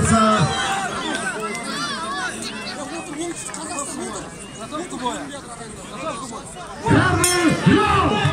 называется... Carlos Jones!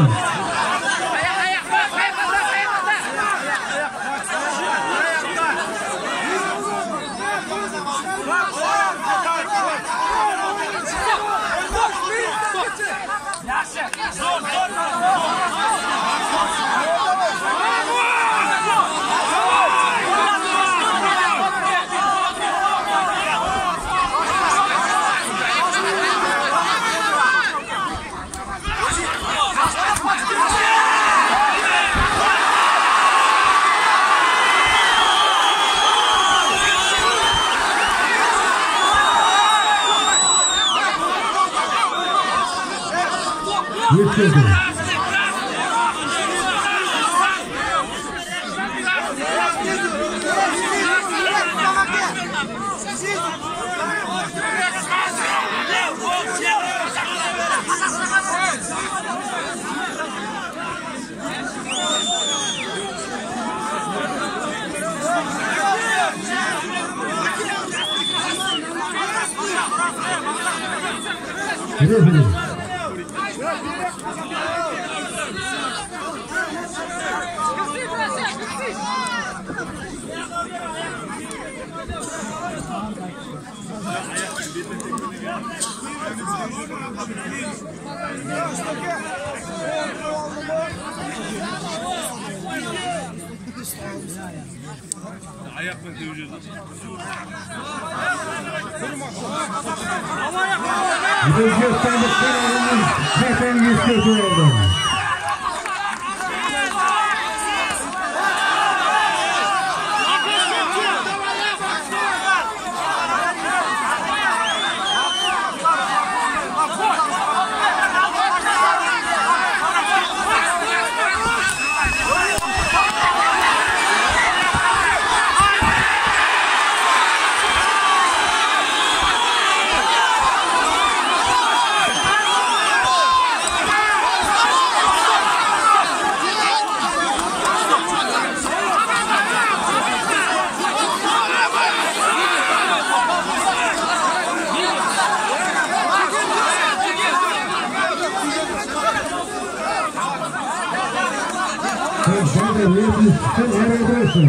여러분 Metido. Beleza, beleza. Oyunun zaten yüz kötü oldu. Sen zaten yetmiş, sen neredesin? Hadi. celebration.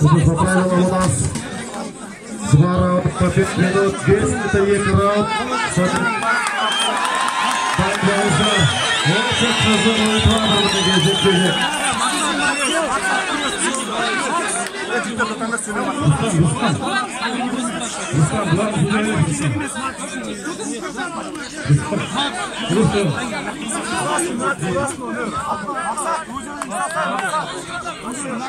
Bunu toparlamamız lazım. Zwarab, Kapit Minut, Gest, Tajek Rab, Banda Usa, Oçak Kazan, Oytan, Arada Gezip Bezi. Ruslan, Bulan Züleyi. Ruslan. Ruslan.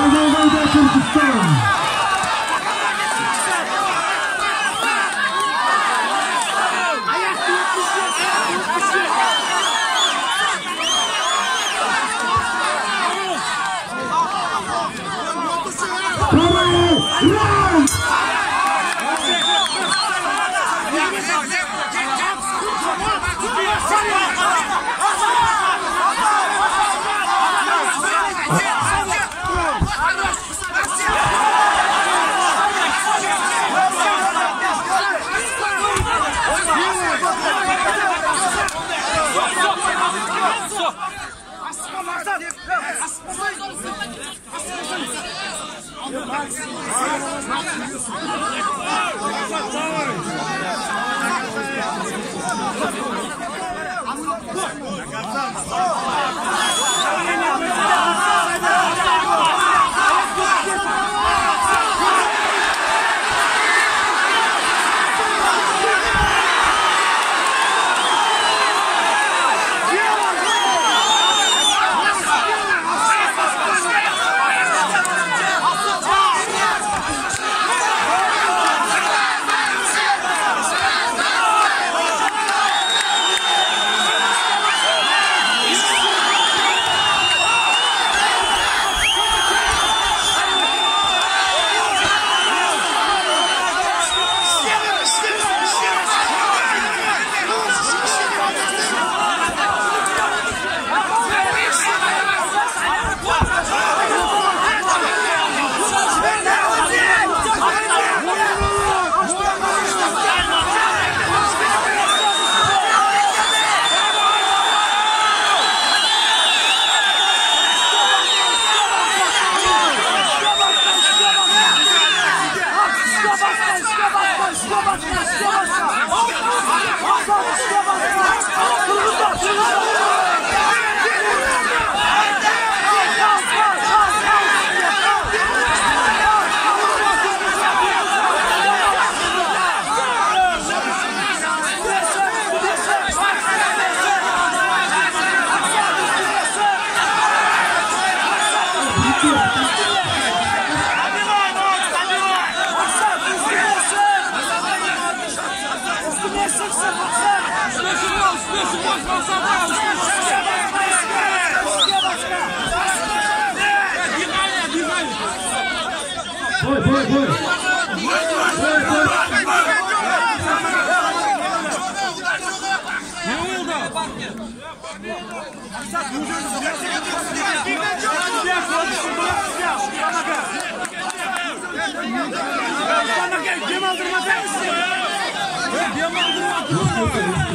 And they know they can defend.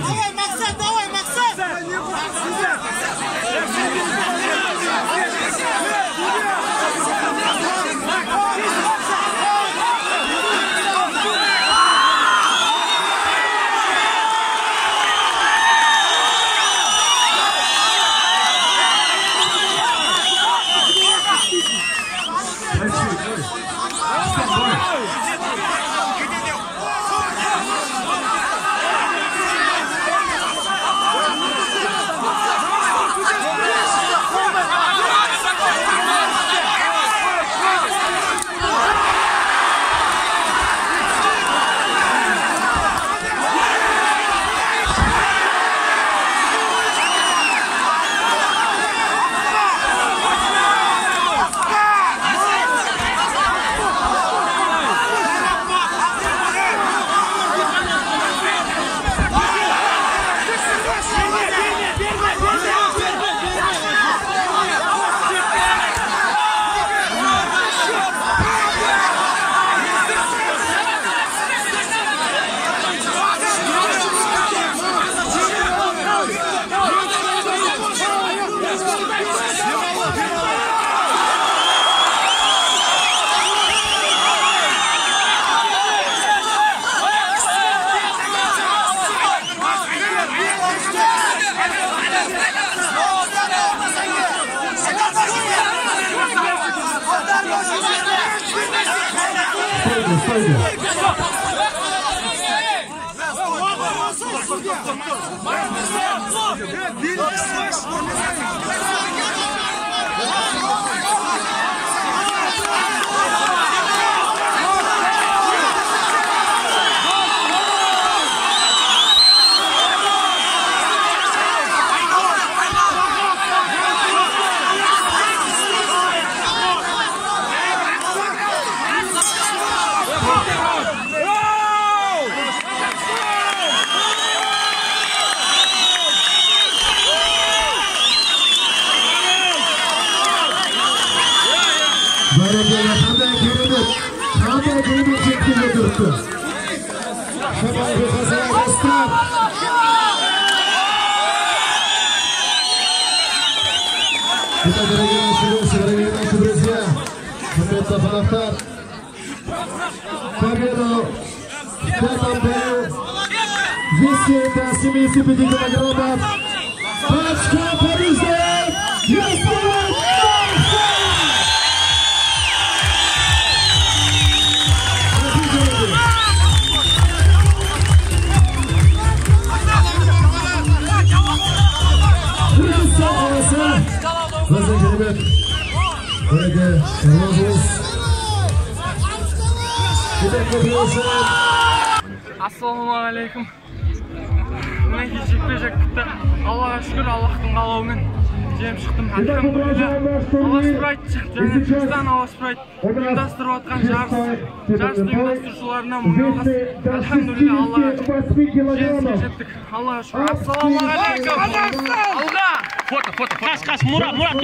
Давай, Максат, давай, Максат! Ruslan, Bil, bil, bil. bunu bir şekilde tuttu. Şaban Rıfası'na bastı. Kıtadara gelen şubesi, sigara gelen şubesiye. Mehmet Tafanaktar. Fabiano. Stefan Bey. Visi, Tasimi, Sipiti, Kıtadara. Başka Paris'te. Yastılar. ассалаумағалейкум. Мінекей жекпе жекті аллаға шүкір аллахтың қалауымен жеңіп шықтым. Алласпрайт жаңаөзен алласпрайт ұйымдастырып жатқан жарыс жарысты ұйымдастырушыларына мың алғыс альхамдулилля аллаға шүкір. жеңіске жеттік. Аллаға шүкір. Ассалаумағалейкум. Алға фото фото қаш қаш мұрат мұрат